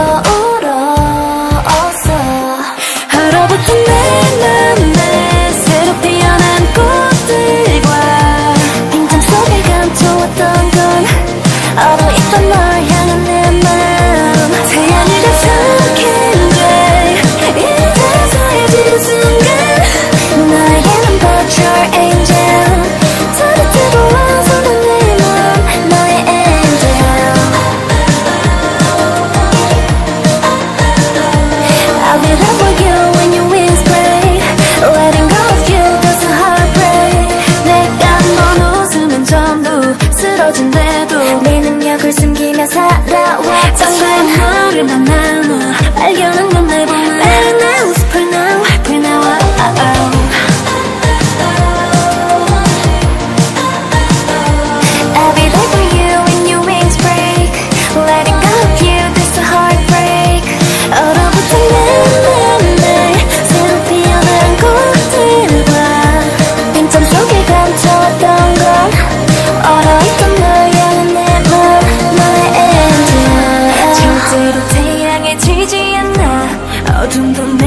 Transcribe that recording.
어 真的。